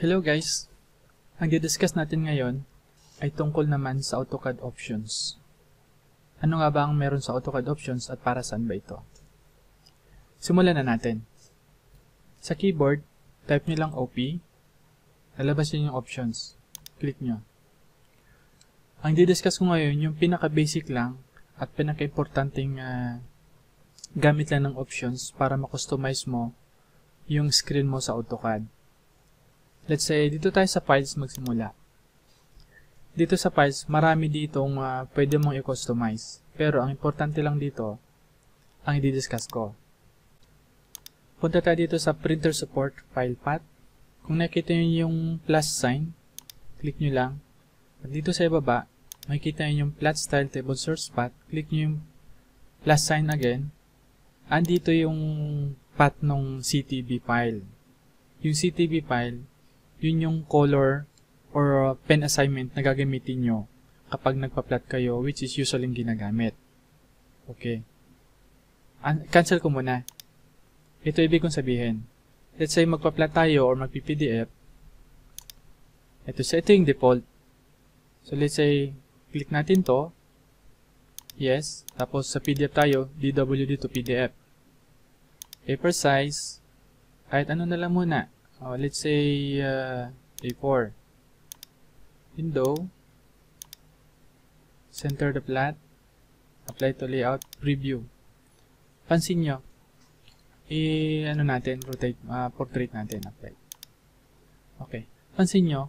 Hello guys! Ang didiscuss natin ngayon ay tungkol naman sa AutoCAD options. Ano nga ba ang meron sa AutoCAD options at para saan ba ito? Simulan na natin. Sa keyboard, type nyo lang OP, lalabas yun yung options. Click nyo. Ang didiscuss ko ngayon, yung pinaka-basic lang at pinaka-importanting uh, gamit lang ng options para ma-customize mo yung screen mo sa AutoCAD. Let's say, dito tayo sa files magsimula. Dito sa files, marami ditong uh, pwede mong i-customize. Pero ang importante lang dito, ang i-discuss ko. Punta tayo dito sa printer support file path. Kung nakita nyo yung plus sign, click nyo lang. At dito sa ibaba, makikita nyo yung flat style table source path. Click nyo yung plus sign again. Andito yung path ng CTB file. Yung CTB file, yun yung color or pen assignment na gagamitin nyo kapag nagpa-plot kayo which is usually ginagamit. Okay. An cancel ko muna. Ito ibig kong sabihin. Let's say magpa-plot tayo or magpi-PDF. Ito, so ito yung default. So let's say click natin to. Yes. Tapos sa PDF tayo, DWD to PDF. Paper size. Kahit ano na lang muna. Oh, let's say uh, A4. Window. Center the plot. Apply to layout. Preview. Pansin nyo. I, ano natin, rotate, uh, portrait natin. Apply. Okay. Pansin nyo,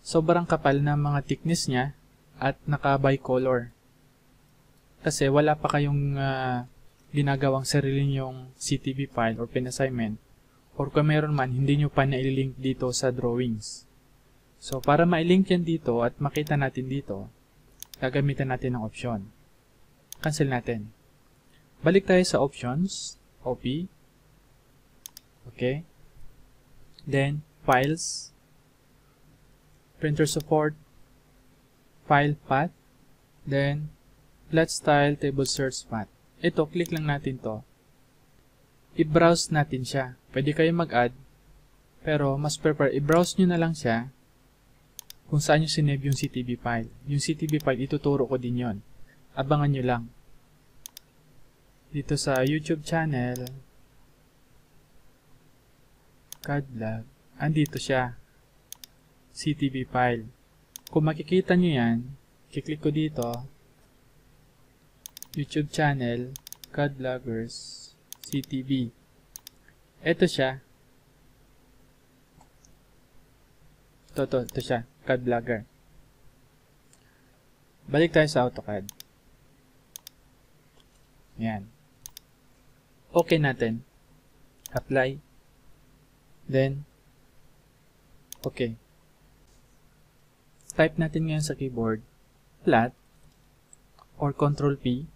sobrang kapal na mga thickness niya at naka-bicolor. Kasi wala pa kayong uh, ginagawang sarili yung CTV file or pen assignment or kung meron man, hindi nyo pa na-link dito sa drawings. So, para ma-link yan dito at makita natin dito, gagamitan natin ng option. Cancel natin. Balik tayo sa options, OP. Okay. Then, files, printer support, file path, then, flat style table search path. Ito, click lang natin to. I-browse natin siya. Pwede kayo mag-add, pero mas prefer i-browse nyo na lang siya kung saan nyo sinave yung CTV file. Yung CTV file, ituturo ko din yon. Abangan nyo lang. Dito sa YouTube channel, CAD Vlog, andito siya. CTV file. Kung makikita nyo yan, kiklik ko dito, YouTube channel, CAD Vloggers, CTV. Ito siya. Ito, ito, ito siya. CAD Vlogger. Balik tayo sa AutoCAD. Yan. Okay natin. Apply. Then, okay. Type natin ngayon sa keyboard, flat, or Control P.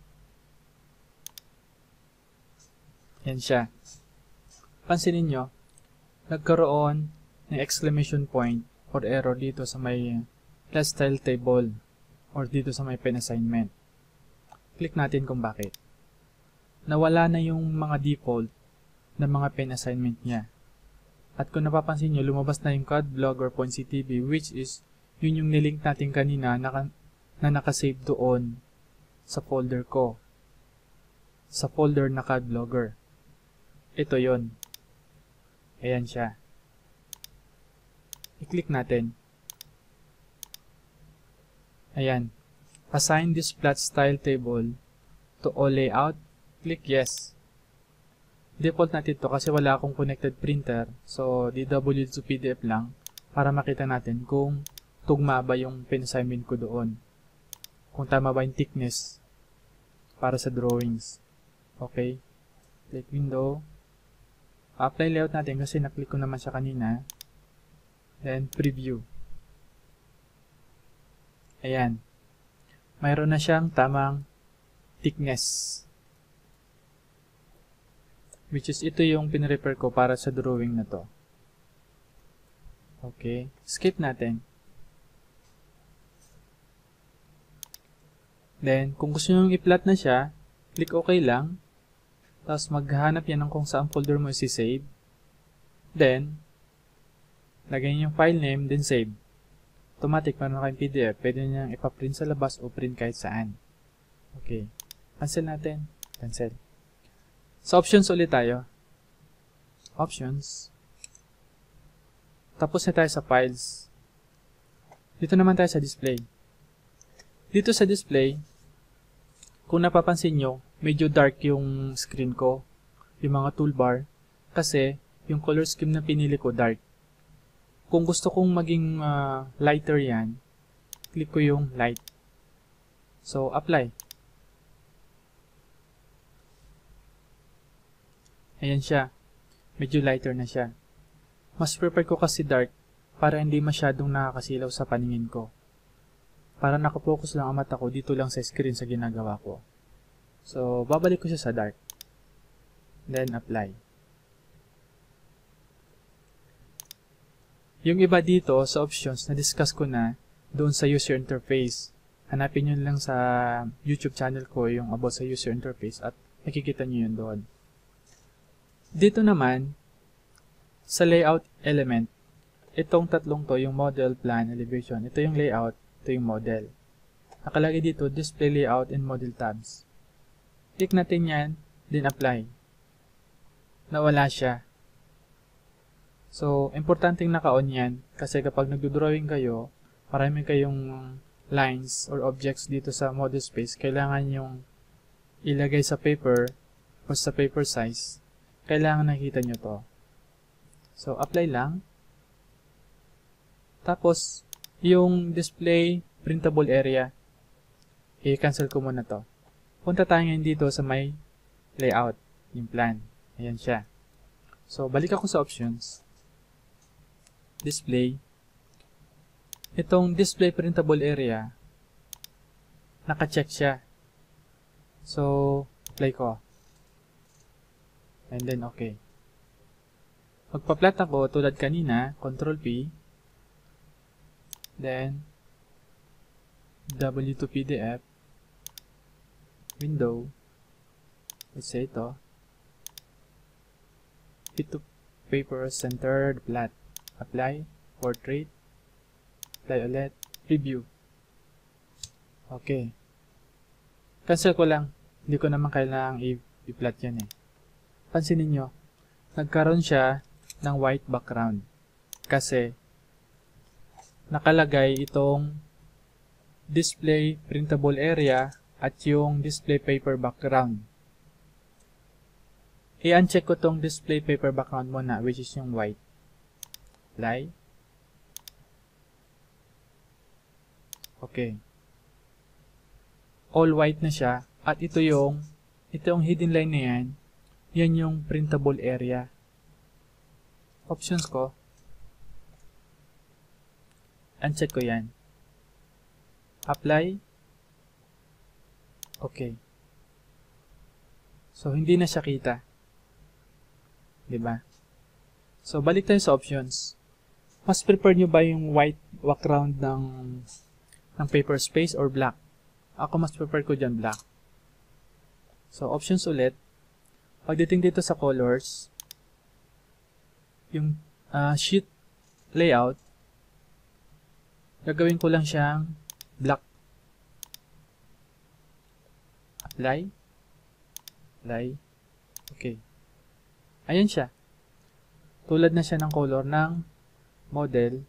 Yan siya pansinin nyo, nagkaroon ng exclamation point or error dito sa may class style table or dito sa may pen assignment. Click natin kung bakit. Nawala na yung mga default na mga pen assignment niya. At kung napapansin nyo, lumabas na yung CAD Blogger CTV which is yun yung nilink natin kanina na, na nakasave doon sa folder ko. Sa folder na CAD Blogger. Ito yon Ayan siya. I-click natin. Ayan. Assign this flat style table to all layout. Click yes. Default natin to kasi wala akong connected printer. So, DW to PDF lang para makita natin kung tugma ba yung pen assignment ko doon. Kung tama ba yung thickness para sa drawings. Okay. Click window apply layout natin kasi naklik ko naman siya kanina. Then, preview. Ayan. Mayroon na siyang tamang thickness. Which is, ito yung pinrefer ko para sa drawing na to. Okay. Skip natin. Then, kung gusto nyo i-plot na siya, click OK lang. Tapos maghahanap yan ng kung saan folder mo isi-save. Then, Lagay niyo yung file name, then save. Automatic, meron kayong PDF. Pwede niyang ipaprint sa labas o print kahit saan. Okay. Cancel natin. Cancel. Sa options ulit tayo. Options. Tapos na tayo sa files. Dito naman tayo sa display. Dito sa display, kung napapansin nyo, medyo dark yung screen ko, yung mga toolbar, kasi yung color scheme na pinili ko dark. Kung gusto kong maging uh, lighter yan, click ko yung light. So, apply. Ayan siya. Medyo lighter na siya. Mas prefer ko kasi dark para hindi masyadong nakakasilaw sa paningin ko. Para nakafocus lang ang mata ko dito lang sa screen sa ginagawa ko. So, babalik ko siya sa dark. Then, apply. Yung iba dito sa options, na-discuss ko na doon sa user interface. Hanapin nyo lang sa YouTube channel ko yung about sa user interface at makikita nyo yun doon. Dito naman, sa layout element, itong tatlong to, yung model, plan, elevation, ito yung layout, ito yung model. Nakalagay dito, display layout and model tabs. Click natin yan, then apply. Nawala siya. So, importanteng naka-on yan kasi kapag nagdo-drawing kayo, marami kayong lines or objects dito sa model space, kailangan yung ilagay sa paper o sa paper size. Kailangan nakita nyo to. So, apply lang. Tapos, yung display printable area, i-cancel ko muna to. Punta tayo ngayon dito sa may layout, yung plan. Ayan siya. So, balik ako sa options. Display. Itong display printable area, naka-check siya. So, apply ko. And then, okay. Magpa-plot ako tulad kanina, Control P, then W to PDF, window, let's say ito, ito paper centered plot, apply, portrait, apply ulit, preview. Okay. Cancel ko lang. Hindi ko naman kailangang i-plot yan eh. Pansinin nyo, nagkaroon siya ng white background. Kasi, nakalagay itong display printable area at yung display paper background. I-uncheck ko tong display paper background muna, which is yung white. Apply. Okay. All white na siya. At ito yung, ito yung hidden line na yan, yan yung printable area options ko, uncheck ko yan. Apply. Okay. So, hindi na siya kita. ba? Diba? So, balik tayo sa options. Mas prefer nyo ba yung white background ng, ng paper space or black? Ako mas prefer ko dyan black. So, options ulit. Pagdating dito sa colors, yung uh, sheet layout, gagawin ko lang siyang black. Apply. Apply. Okay. Ayan siya. Tulad na siya ng color ng model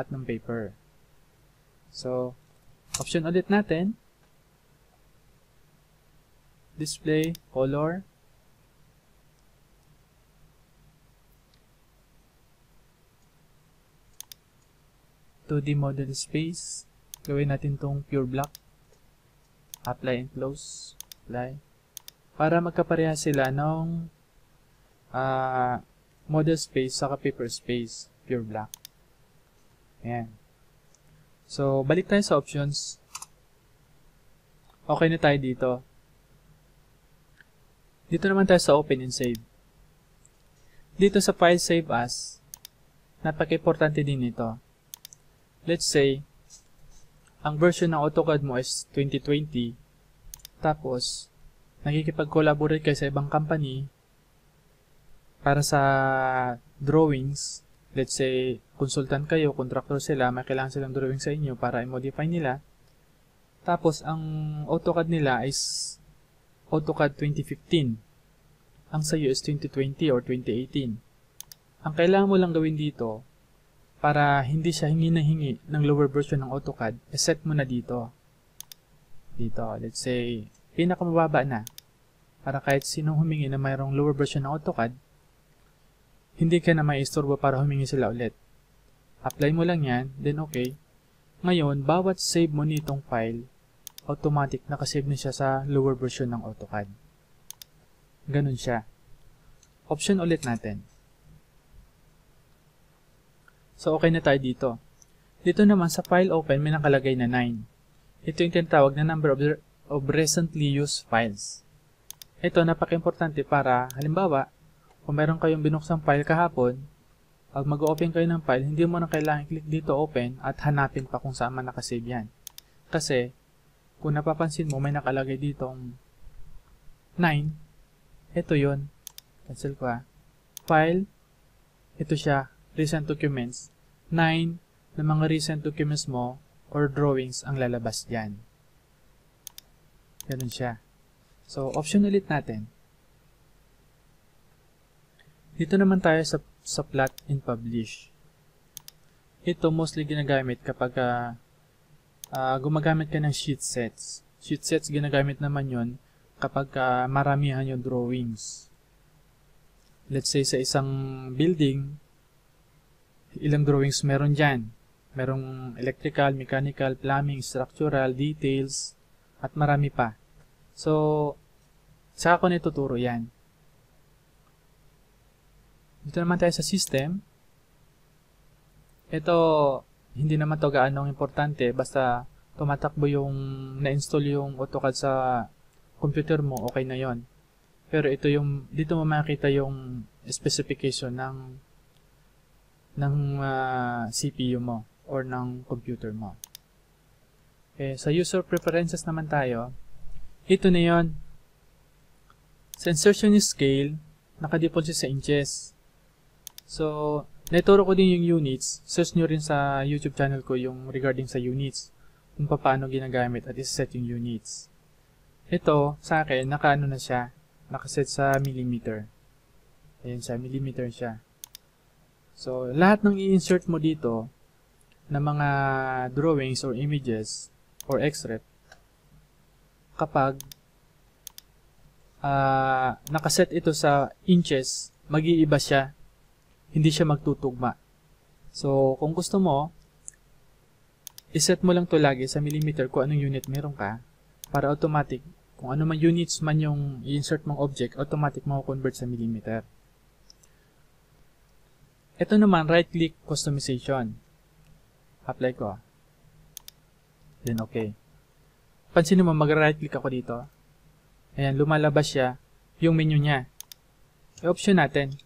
at ng paper. So, option ulit natin. Display, color, 2D model space. Gawin natin tong pure black. Apply and close. Apply. Para magkapareha sila ng uh, model space sa paper space. Pure black. Ayan. So, balik tayo sa options. Okay na tayo dito. Dito naman tayo sa open and save. Dito sa file save as, napaka-importante din ito let's say, ang version ng AutoCAD mo is 2020, tapos, nakikipag-collaborate kayo sa ibang company para sa drawings, let's say, consultant kayo, contractor sila, may kailangan silang drawing sa inyo para i-modify nila. Tapos, ang AutoCAD nila is AutoCAD 2015. Ang sa is 2020 or 2018. Ang kailangan mo lang gawin dito, para hindi siya hingi na hingi ng lower version ng AutoCAD, set mo na dito. Dito, let's say, pinakamababa na. Para kahit sinong humingi na mayroong lower version ng AutoCAD, hindi ka na maistorbo para humingi sila ulit. Apply mo lang yan, then okay. Ngayon, bawat save mo nitong file, automatic nakasave na siya sa lower version ng AutoCAD. Ganun siya. Option ulit natin. So, okay na tayo dito. Dito naman sa file open, may nakalagay na 9. Ito yung tinatawag na number of, of recently used files. Ito, napaka-importante para, halimbawa, kung meron kayong binuksang file kahapon, pag mag-open kayo ng file, hindi mo na kailangan click dito open at hanapin pa kung saan man nakasave yan. Kasi, kung napapansin mo, may nakalagay ditong 9. Ito yon Cancel ko ha. File. Ito siya. Recent documents. 9 na mga recent documents mo or drawings ang lalabas dyan. Ganun siya. So, option ulit natin. Dito naman tayo sa, sa plot and publish. Ito mostly ginagamit kapag uh, uh, gumagamit ka ng sheet sets. Sheet sets ginagamit naman yon kapag uh, maramihan yung drawings. Let's say sa isang building, ilang drawings meron dyan. Merong electrical, mechanical, plumbing, structural, details, at marami pa. So, saka ko nituturo yan. Dito naman tayo sa system. Ito, hindi naman to gaano importante. Basta tumatakbo yung na-install yung AutoCAD sa computer mo, okay na yon. Pero ito yung, dito mo makita yung specification ng ng uh, ah, CPU mo or ng computer mo. Okay, sa user preferences naman tayo. Ito na yon. Sa insertion scale, nakadefault siya sa inches. So, naituro ko din yung units. Search nyo rin sa YouTube channel ko yung regarding sa units. Kung paano ginagamit at iset yung units. Ito, sa akin, nakaano na siya. Nakaset sa millimeter. Ayan siya, millimeter siya. So, lahat ng i-insert mo dito na mga drawings or images or XREP kapag uh, nakaset ito sa inches, mag-iiba siya hindi siya magtutugma. So, kung gusto mo, iset mo lang to lagi sa millimeter kung anong unit meron ka para automatic, kung ano man units man yung i-insert mong object, automatic mo convert sa millimeter. Ito naman, right-click customization. Apply ko. Then, okay. Pansin mo, mag-right-click ako dito. Ayan, lumalabas siya yung menu niya. I-option natin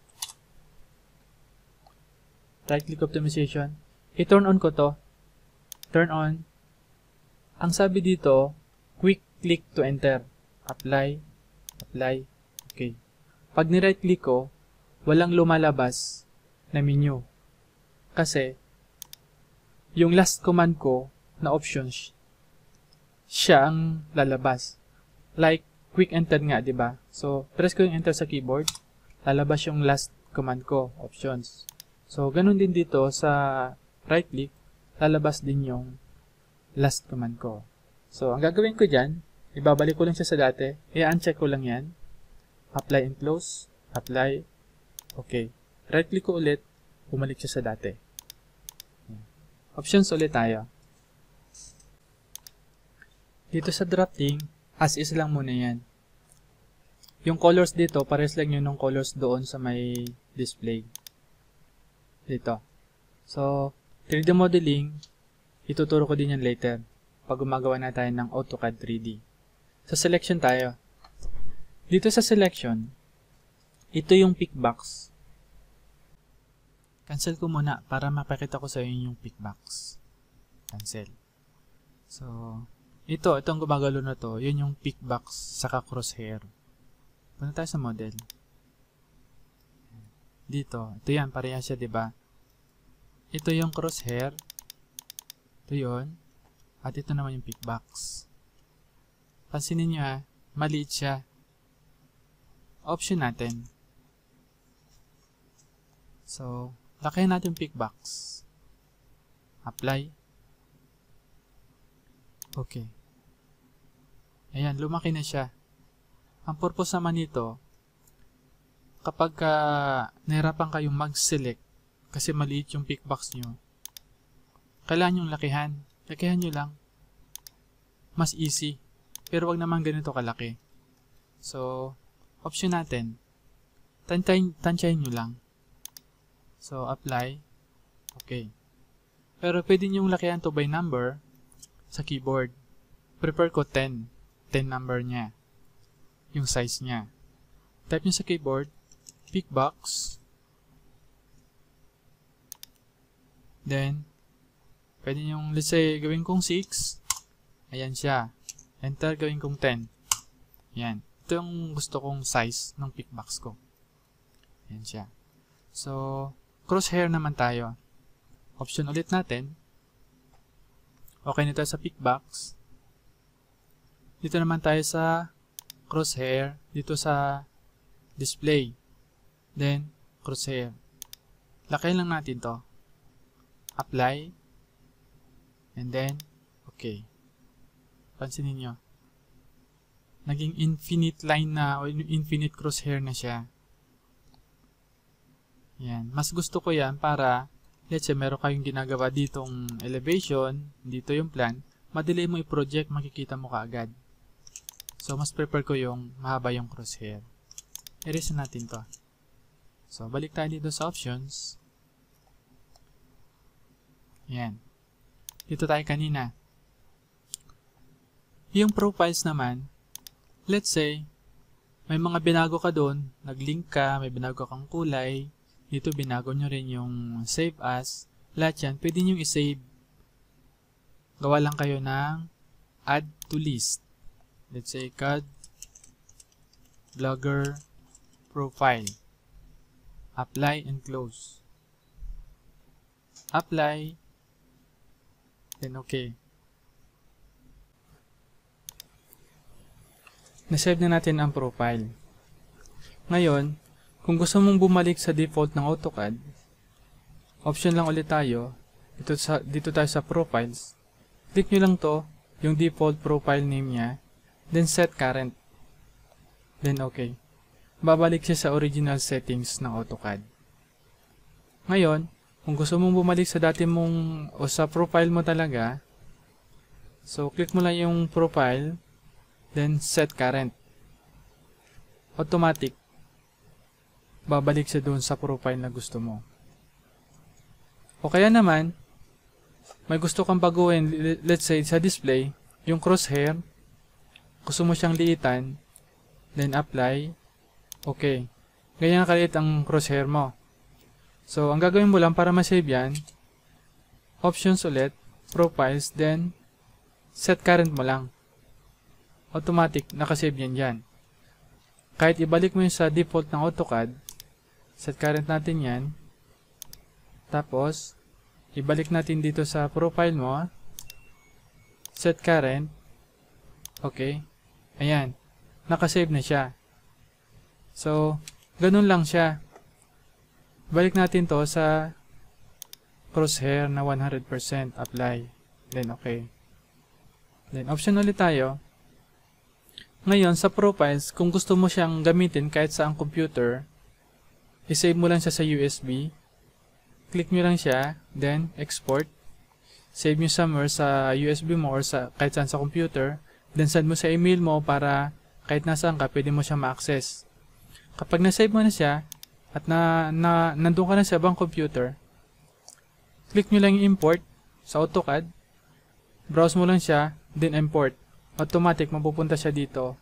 right click optimization, i-turn on ko to. Turn on. Ang sabi dito, quick click to enter. Apply, apply, okay. Pag ni-right click ko, walang lumalabas na menu. Kasi, yung last command ko na options, siya ang lalabas. Like, quick enter nga, di ba? So, press ko yung enter sa keyboard, lalabas yung last command ko, options. So, ganun din dito sa right click, lalabas din yung last command ko. So, ang gagawin ko dyan, ibabalik ko lang siya sa dati, i-uncheck ko lang yan, apply and close, apply, okay. Right click ko ulit, bumalik siya sa dati. Options ulit tayo. Dito sa drafting, as is lang muna yan. Yung colors dito, pares lang yun ng colors doon sa may display dito. So, 3D modeling, ituturo ko din yan later pag gumagawa na tayo ng AutoCAD 3D. Sa selection tayo. Dito sa selection, ito yung pick box. Cancel ko muna para mapakita ko sa inyo yung pick box. Cancel. So, ito, itong gumagalo na to, yun yung pick box saka crosshair. Punta tayo sa model. Dito, ito yan, pareha siya, ba? ito yung crosshair. Ito yun. At ito naman yung pick box. Pansinin nyo ha, maliit siya. Option natin. So, lakihan natin pick box. Apply. Okay. Ayan, lumaki na siya. Ang purpose naman nito, kapag ka nahirapan kayong mag-select kasi maliit yung pick box nyo, kailangan yung lakihan. Lakihan nyo lang. Mas easy. Pero wag naman ganito kalaki. So, option natin. Tansyahin, tansyahin nyo lang. So, apply. Okay. Pero pwede nyo lakihan to by number sa keyboard. Prefer ko 10. 10 number niya. Yung size niya. Type nyo sa keyboard, pick box. Then, Pwede yung, let's say, gawin kong 6. Ayan siya. Enter, gawin kong 10. Ayan. Ito yung gusto kong size ng pickbox ko. Ayan siya. So, crosshair naman tayo. Option ulit natin. Okay nito sa pickbox. Dito naman tayo sa crosshair. Dito sa display. Then, crosshair. Laki lang natin to. Apply. And then, okay. Pansinin nyo. Naging infinite line na, o infinite crosshair na siya. Yan. Mas gusto ko yan para, let's say, meron kayong ginagawa ditong elevation, dito yung plan, madali mo i-project, makikita mo kaagad. So, mas prefer ko yung mahaba yung crosshair. Erase natin to. So, balik tayo dito sa options. Yan. Dito tayo kanina. Yung profiles naman, let's say, may mga binago ka doon, nag-link ka, may binago kang kulay, dito binago nyo rin yung save as, lahat yan, pwede nyo i-save. Gawa lang kayo ng add to list. Let's say, CAD blogger profile. Apply and close. Apply, Then okay. Nasave na natin ang profile. Ngayon, kung gusto mong bumalik sa default ng AutoCAD, option lang ulit tayo. Dito, sa, dito tayo sa profiles. Click nyo lang to, yung default profile name niya. Then set current. Then okay. Babalik siya sa original settings ng AutoCAD. Ngayon, kung gusto mong bumalik sa dati mong o sa profile mo talaga, so click mo lang yung profile, then set current. Automatic. Babalik siya doon sa profile na gusto mo. O kaya naman, may gusto kang baguhin, let's say sa display, yung crosshair, gusto mo siyang liitan, then apply, okay. Ganyan kaliit ang crosshair mo. So, ang gagawin mo lang para ma-save yan, options ulit, profiles, then set current mo lang. Automatic, nakasave yan dyan. Kahit ibalik mo yun sa default ng AutoCAD, set current natin yan. Tapos, ibalik natin dito sa profile mo, set current, okay, ayan, nakasave na siya. So, ganun lang siya. Balik natin to sa crosshair na 100% apply. Then okay. Then option ulit tayo. Ngayon sa profiles, kung gusto mo siyang gamitin kahit sa ang computer, i-save mo lang siya sa USB. Click nyo lang siya, then export. Save nyo somewhere sa USB mo or sa, kahit saan sa computer. Then send mo sa email mo para kahit nasaan ka, pwede mo siya ma-access. Kapag na-save mo na siya, at na, na nandun ka na sa ibang computer, click nyo lang yung import sa AutoCAD, browse mo lang siya, then import. Automatic, mapupunta siya dito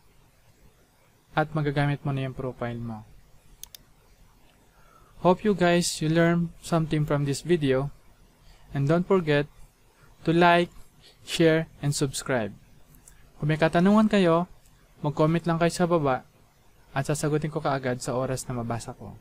at magagamit mo na yung profile mo. Hope you guys you learn something from this video and don't forget to like, share, and subscribe. Kung may katanungan kayo, mag-comment lang kayo sa baba at sasagutin ko kaagad sa oras na mabasa ko.